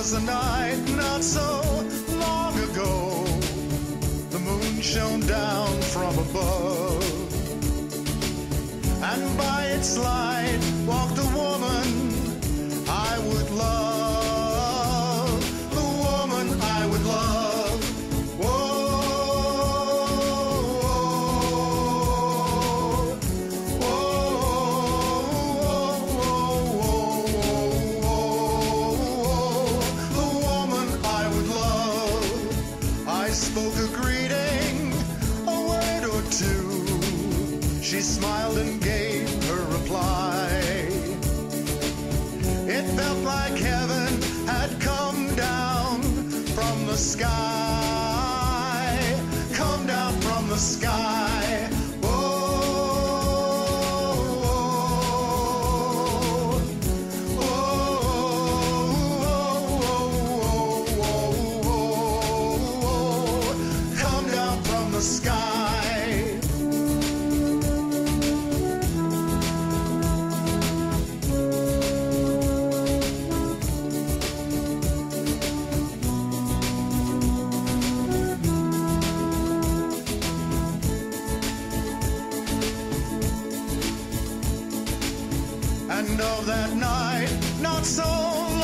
was a night not so long ago. The moon shone down from above, and by its light walked a woman She smiled and gave her reply. It felt like heaven had come down from the sky. Come down from the sky. And of that night, not so